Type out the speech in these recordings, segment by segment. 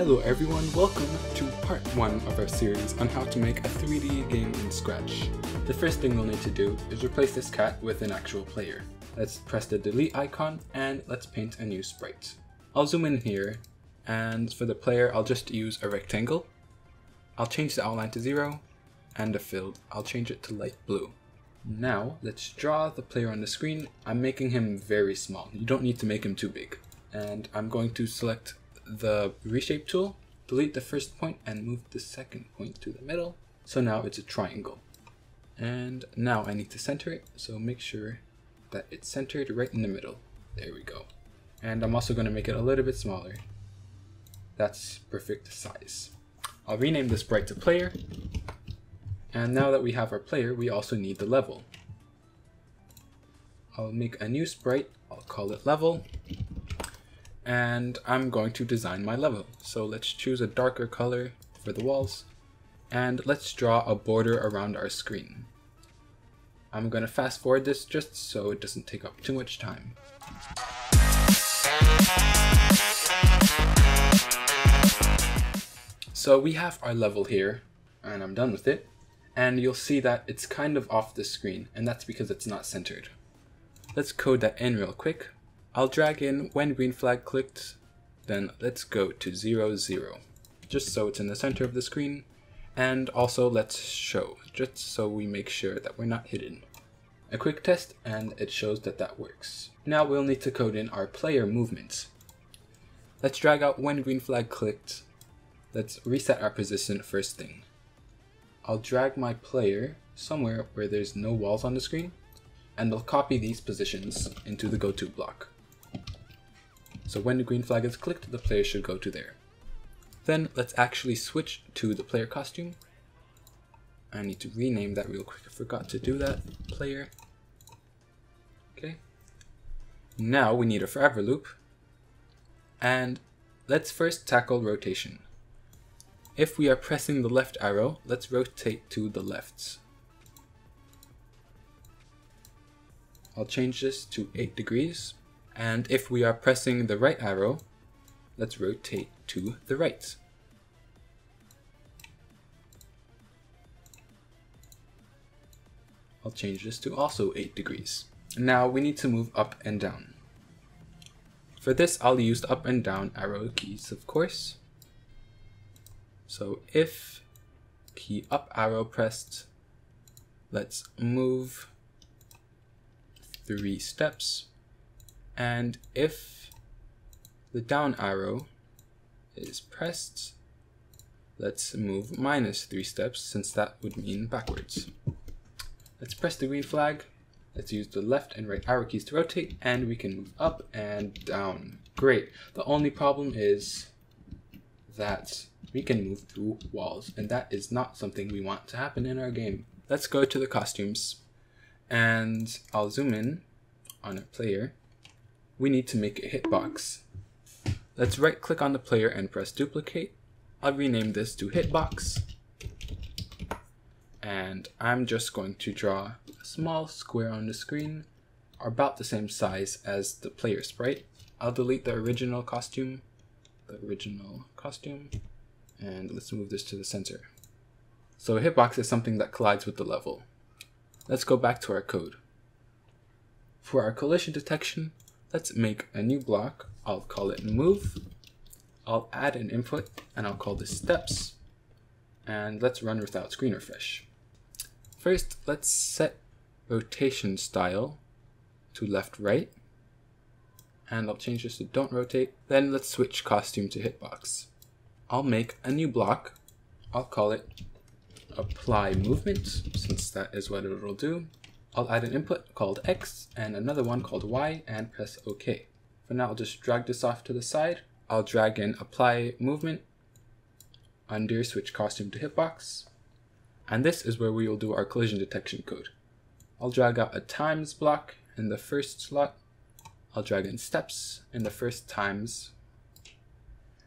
Hello everyone, welcome to part 1 of our series on how to make a 3D game in Scratch. The first thing we'll need to do is replace this cat with an actual player. Let's press the delete icon and let's paint a new sprite. I'll zoom in here and for the player I'll just use a rectangle. I'll change the outline to 0 and the fill, I'll change it to light blue. Now let's draw the player on the screen. I'm making him very small, you don't need to make him too big. And I'm going to select the reshape tool, delete the first point and move the second point to the middle. So now it's a triangle. And now I need to center it, so make sure that it's centered right in the middle. There we go. And I'm also going to make it a little bit smaller. That's perfect size. I'll rename this sprite to player. And now that we have our player, we also need the level. I'll make a new sprite, I'll call it level, and I'm going to design my level. So let's choose a darker color for the walls and let's draw a border around our screen. I'm going to fast forward this just so it doesn't take up too much time. So we have our level here and I'm done with it and you'll see that it's kind of off the screen and that's because it's not centered. Let's code that in real quick. I'll drag in when green flag clicked, then let's go to 0, 0, just so it's in the center of the screen, and also let's show, just so we make sure that we're not hidden. A quick test and it shows that that works. Now we'll need to code in our player movements. Let's drag out when green flag clicked. Let's reset our position first thing. I'll drag my player somewhere where there's no walls on the screen and I'll copy these positions into the go to block. So when the green flag is clicked, the player should go to there. Then let's actually switch to the player costume. I need to rename that real quick. I forgot to do that. Player. Okay. Now we need a forever loop. And let's first tackle rotation. If we are pressing the left arrow, let's rotate to the left. I'll change this to 8 degrees and if we are pressing the right arrow, let's rotate to the right. I'll change this to also 8 degrees. Now we need to move up and down. For this, I'll use the up and down arrow keys, of course. So if key up arrow pressed, let's move three steps and if the down arrow is pressed, let's move minus three steps since that would mean backwards. Let's press the green flag. Let's use the left and right arrow keys to rotate and we can move up and down. Great. The only problem is that we can move through walls and that is not something we want to happen in our game. Let's go to the costumes and I'll zoom in on a player we need to make a hitbox. Let's right click on the player and press duplicate. I'll rename this to hitbox. And I'm just going to draw a small square on the screen, about the same size as the player sprite. I'll delete the original costume, the original costume, and let's move this to the center. So a hitbox is something that collides with the level. Let's go back to our code. For our collision detection, Let's make a new block. I'll call it move. I'll add an input and I'll call this steps. And let's run without screen refresh. First, let's set rotation style to left right. And I'll change this to don't rotate. Then let's switch costume to hitbox. I'll make a new block. I'll call it apply movement since that is what it'll do. I'll add an input called X and another one called Y and press OK. For now, I'll just drag this off to the side. I'll drag in apply movement under switch costume to hitbox. And this is where we will do our collision detection code. I'll drag out a times block in the first slot. I'll drag in steps in the first times.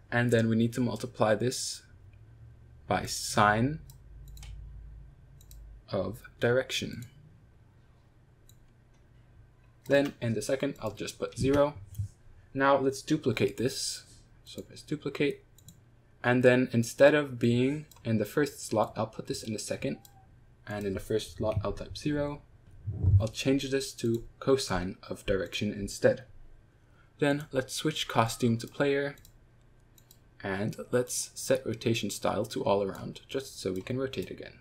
And then we need to multiply this by sine of direction. Then in the second, I'll just put zero. Now let's duplicate this. So press duplicate. And then instead of being in the first slot, I'll put this in the second. And in the first slot, I'll type 0. I'll change this to cosine of direction instead. Then let's switch costume to player. And let's set rotation style to all around, just so we can rotate again.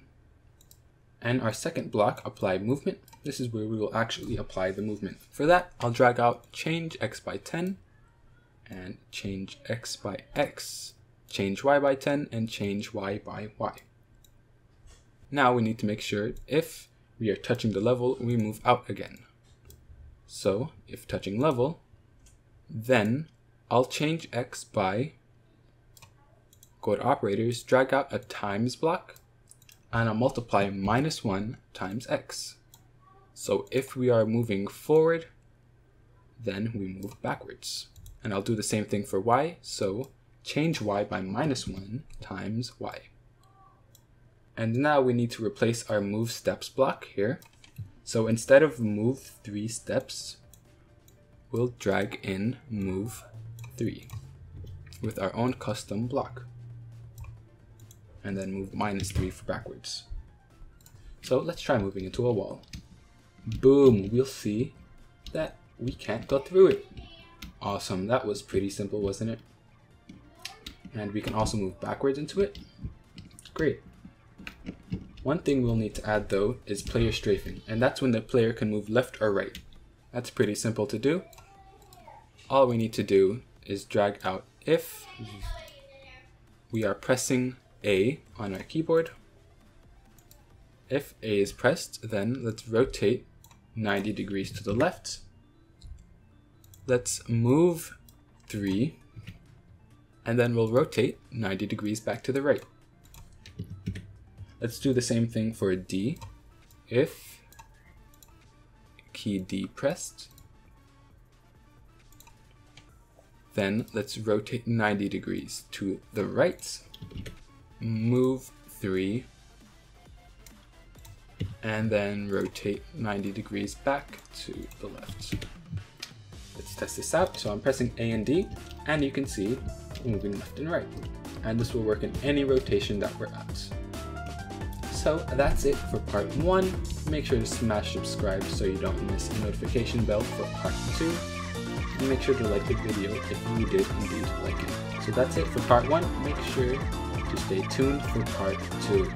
And our second block, apply movement. This is where we will actually apply the movement. For that, I'll drag out change x by 10 and change x by x, change y by 10 and change y by y. Now we need to make sure if we are touching the level, we move out again. So if touching level, then I'll change x by, go to operators, drag out a times block, and I'll multiply minus 1 times x. So if we are moving forward, then we move backwards. And I'll do the same thing for y, so change y by minus 1 times y. And now we need to replace our move steps block here. So instead of move 3 steps, we'll drag in move 3 with our own custom block. And then move minus 3 for backwards. So let's try moving into a wall. Boom, we'll see that we can't go through it. Awesome, that was pretty simple, wasn't it? And we can also move backwards into it. Great. One thing we'll need to add though is player strafing, and that's when the player can move left or right. That's pretty simple to do. All we need to do is drag out if we are pressing A on our keyboard. If A is pressed, then let's rotate 90 degrees to the left let's move 3, and then we'll rotate 90 degrees back to the right. Let's do the same thing for D. If key D pressed, then let's rotate 90 degrees to the right, move 3, and then rotate 90 degrees back to the left. Let's test this out. So I'm pressing A and D, and you can see moving left and right. And this will work in any rotation that we're at. So that's it for part one. Make sure to smash subscribe so you don't miss a notification bell for part two. And make sure to like the video if you did indeed like it. So that's it for part one. Make sure stay tuned for part two.